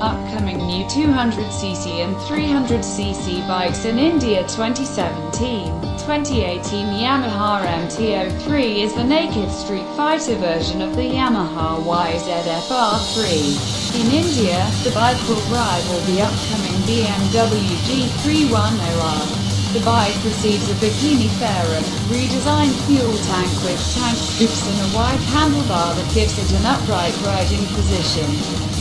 Upcoming new 200cc and 300cc bikes in India 2017. 2018 Yamaha MT-03 is the naked Street Fighter version of the Yamaha YZF-R3. In India, the bike will rival the upcoming BMW G310R. The bike receives a bikini fairing, redesigned fuel tank with tank scoops and a wide handlebar that gives it an upright riding position.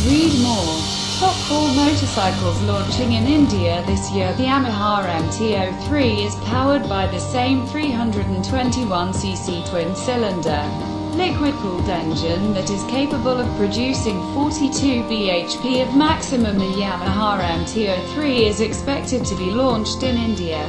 Read more. Top 4 motorcycles launching in India this year. The Yamaha MT-03 is powered by the same 321cc twin-cylinder, liquid-cooled engine that is capable of producing 42 bhp of maximum. The Yamaha MT-03 is expected to be launched in India